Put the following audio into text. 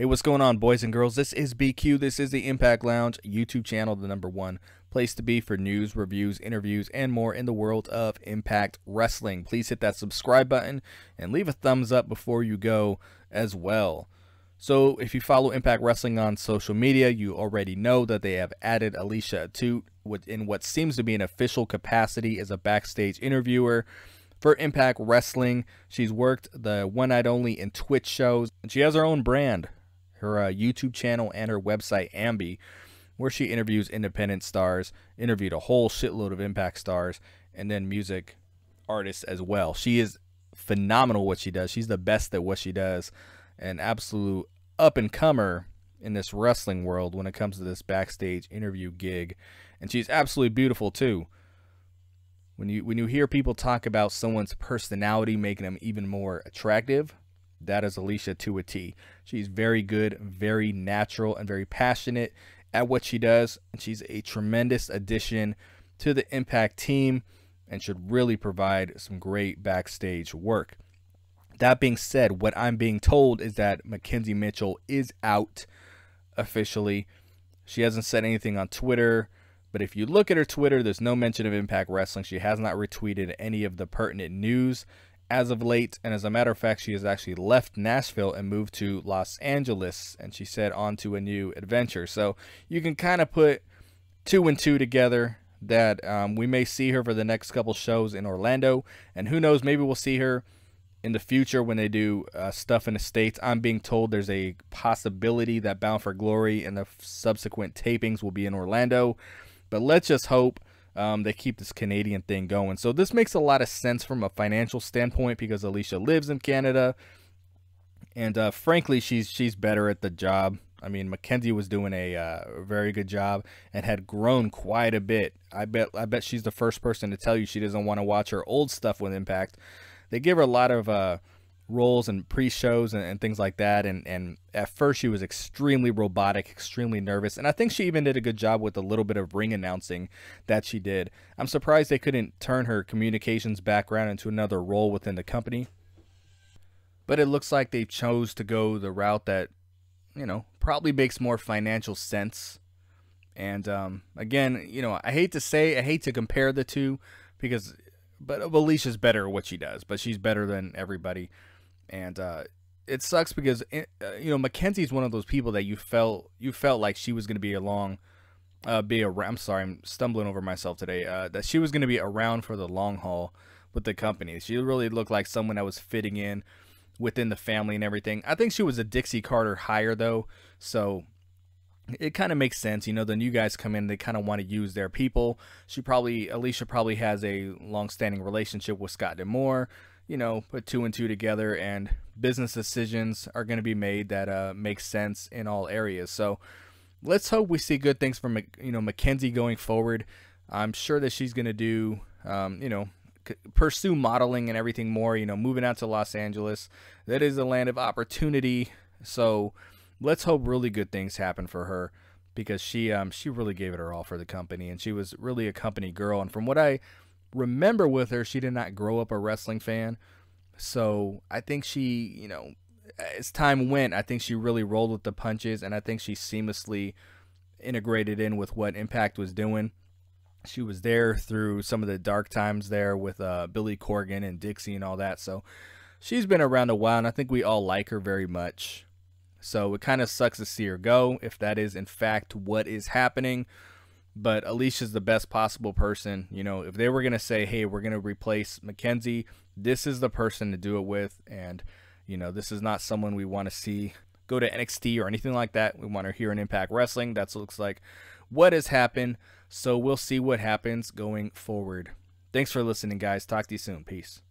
Hey, what's going on, boys and girls? This is BQ. This is the Impact Lounge YouTube channel, the number one place to be for news, reviews, interviews, and more in the world of Impact Wrestling. Please hit that subscribe button and leave a thumbs up before you go as well. So, if you follow Impact Wrestling on social media, you already know that they have added Alicia Atout in what seems to be an official capacity as a backstage interviewer for Impact Wrestling. She's worked the one night only in Twitch shows, and she has her own brand her uh, YouTube channel and her website, AMBY, where she interviews independent stars, interviewed a whole shitload of Impact stars, and then music artists as well. She is phenomenal what she does. She's the best at what she does, an absolute up and comer in this wrestling world when it comes to this backstage interview gig, and she's absolutely beautiful too. When you when you hear people talk about someone's personality making them even more attractive, that is Alicia to a T. She's very good, very natural, and very passionate at what she does. And she's a tremendous addition to the Impact team and should really provide some great backstage work. That being said, what I'm being told is that McKenzie Mitchell is out officially. She hasn't said anything on Twitter, but if you look at her Twitter, there's no mention of Impact Wrestling. She has not retweeted any of the pertinent news as of late. And as a matter of fact, she has actually left Nashville and moved to Los Angeles. And she said on to a new adventure. So you can kind of put two and two together that um, we may see her for the next couple shows in Orlando. And who knows, maybe we'll see her in the future when they do uh, stuff in the States. I'm being told there's a possibility that Bound for Glory and the subsequent tapings will be in Orlando. But let's just hope um, they keep this Canadian thing going. So this makes a lot of sense from a financial standpoint because Alicia lives in Canada, and uh, frankly, she's she's better at the job. I mean, McKenzie was doing a uh, very good job and had grown quite a bit. I bet I bet she's the first person to tell you she doesn't want to watch her old stuff with Impact. They give her a lot of uh, roles and pre-shows and, and, things like that. And and at first she was extremely robotic extremely nervous. And i think she even did a good job with a little bit of ring announcing that she did. I'm surprised they couldn't turn her communications background into another role within the company. But it looks like they chose to go the route that you know probably makes more financial sense. And um, again you know i hate to say i hate to compare the two because but Alicia's better at what she does, but she's better than everybody and uh, it sucks because it, uh, you know McKenzie's one of those people that you felt you felt like she was going to be along, uh, be around. I'm sorry, I'm stumbling over myself today. Uh, that she was going to be around for the long haul with the company. She really looked like someone that was fitting in within the family and everything. I think she was a Dixie Carter hire though, so it kind of makes sense. You know, the new guys come in, they kind of want to use their people. She probably, Alicia probably has a long-standing relationship with Scott D'Amore you know, put two and two together and business decisions are going to be made that uh, make sense in all areas. So let's hope we see good things from, you know, McKenzie going forward. I'm sure that she's going to do, um, you know, pursue modeling and everything more, you know, moving out to Los Angeles. That is a land of opportunity. So let's hope really good things happen for her because she um she really gave it her all for the company and she was really a company girl and from what I remember with her, she did not grow up a wrestling fan. So I think she, you know, as time went, I think she really rolled with the punches, and I think she seamlessly integrated in with what Impact was doing. She was there through some of the dark times there with uh, Billy Corgan and Dixie and all that. So she's been around a while, and I think we all like her very much. So it kind of sucks to see her go if that is in fact what is happening but Alicia's the best possible person. You know, if they were going to say, hey, we're going to replace McKenzie, this is the person to do it with. And, you know, this is not someone we want to see go to NXT or anything like that. We want to hear an Impact Wrestling. That looks like what has happened. So we'll see what happens going forward. Thanks for listening, guys. Talk to you soon. Peace.